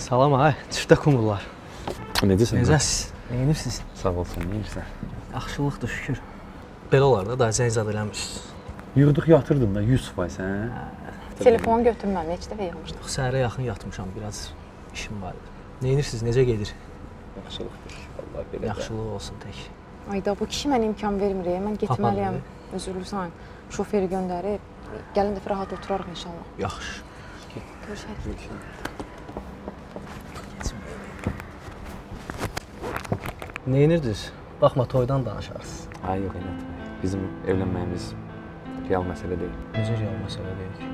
Salam ay, çiftə kumurlar. Necəsən? Necəsiz? Neyinirsiniz? Sağ ol, sən neyirsən? Yaxşılıqdır şükür. Belə olar da, daha zəng zad eləmirsiniz. Yığdıq yatırdın da 100 faiz, hə? Telefonu götürməm, neçə dəfə yığmışdım. Səhərə yaxın yatmışam, biraz işim var idi. Neyinirsiniz? Necə gedir? Yaxşılıqdır. Vallahi belə. də. Yaxşılıq olsun tək. Ayda bu kişi mənə imkan vermir. Mən getməliyəm. Üzürlüsən. Şoförü göndərib gəlin dəfə rahat oturarıq inşallah. Yaxşı. Görüşərik. Neyinirdiniz? Baxma toydan danışarsınız. Ha, yox, elə. Bizim evlənməyimiz real məsələ deyil. Necə real məsələ deyil ki.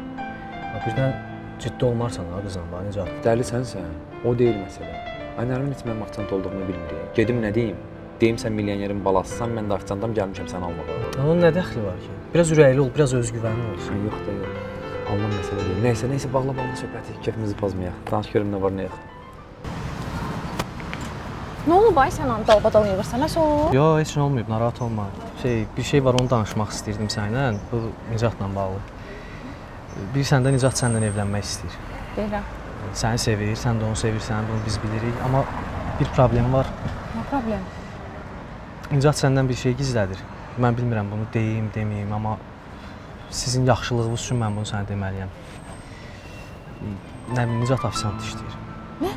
Birdən ciddi olmarsan ha qızım, bax necə? Dəli sənsən. O deyil məsələ. Ay Nərmin heç mənim vaxtçant olduğumu bilmir. Gedim nə deyim? Deyim sən milyonərin balasısan, mən də ofisantam gəlmişəm səni almağa. Onun nə dəxli var ki? Biraz ürəkli ol, biraz özgüvənli ol. Yox da yox. Alman məsələ deyil. Nəysə, nəysə bağla bağla söhbəti. Kefimizi pozmayaq. Danış görüm nə var, nə yox. Nə olub ay sən dalbadal yığırsan? Nəsə olub? Yo, heç nə olmayıb, narahat olma. Şey, bir şey var, onu danışmaq istəyirdim səninlə. Bu Nicatla bağlı. Bilirsən də Nicat səndən evlənmək istəyir. Deyirəm. Səni sevir, sən də onu sevirsən, bunu biz bilirik. Amma bir problem var. Nə problem? Nicat səndən bir şey gizlədir. Mən bilmirəm bunu deyim, deməyim, amma sizin yaxşılığınız üçün mən bunu sənə deməliyəm. Nə bilim, Nicat ofisant işləyir. Nə?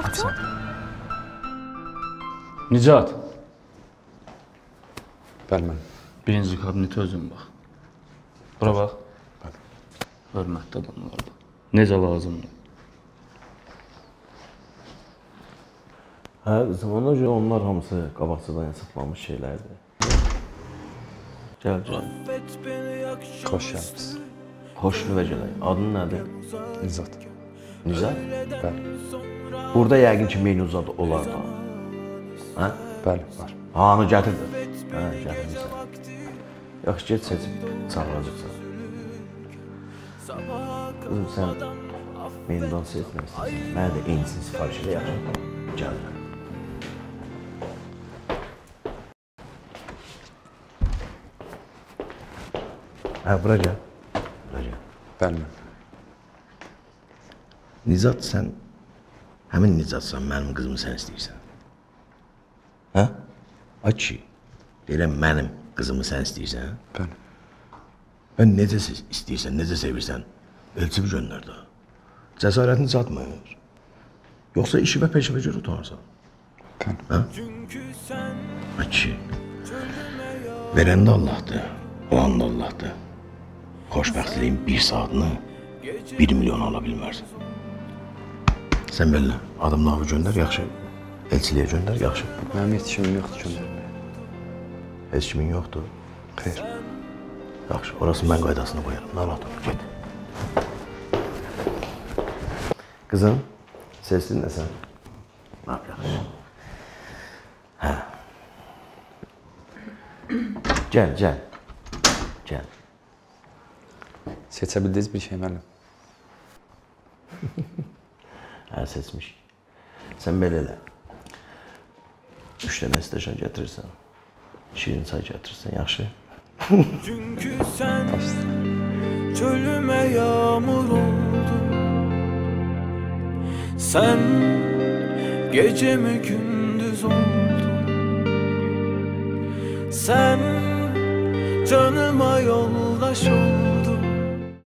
Ofisant. Nicat, Bəli mən. birinci kabinetə özün bax. Bura bax. Hörmətli adamlardır. Necə lazımdır? Hə, qızım, ona görə onlar hamısı qabaqcadan hesablanmış şeylərdir. Gəl, gəl. Xoş gəlmisiniz. Xoşlu və gələk. Adın nədir? Nizat. Nizat? Bəli. Burada yəqin ki, menyu zad olar da. Hə? Bəli, var. Hanı gətirdi? Hə, gətirmisən. Yaxşı, get seçib çağıracaqsan. Qızım, sən menyudan seçmək istəyirsən. Mənə də eynisini sifariş elə yaxşı. Gəl. Hə, bura gəl. Bura gəl. Bəli. Nizat sən həmin Nizatsan mənim qızımı sən istəyirsən. Hə? Ay kişi. Deyirəm mənim qızımı sən istəyirsən. Bəli. Mən necə istəyirsən, necə sevirsən, ölçüb göndər də. Cəsarətini çatmır. Yoxsa işi və peşəvə görə utanırsan. Bəli. Hə? Ay kişi. Verən də Allahdır, olan da Allahdır. Xoşbəxtliyin bir saatını bir milyon ala bilmərsən. Sən belə adımları göndər, yaxşı. Elçiliyə göndər, yaxşı. Mənim heç işim yoxdur göndərməyə. Heç kimin yoxdur. Xeyr. Yaxşı, orası mən qaydasını qoyaram. Narahat ol, get. Qızım, sesin nə sən? Ne yapıyorsun? Hə. Gəl, gəl. Gəl. Seçə bildiniz bir şey müəllim? Hə, seçmiş. Sən belə elə. Üç dənə stəkan gətirirsən. Şirin çay gətirirsən, yaxşı? Çünkü sen çölüme yağmur oldun Sen gecemi gündüz oldun Sen canıma yoldaş oldun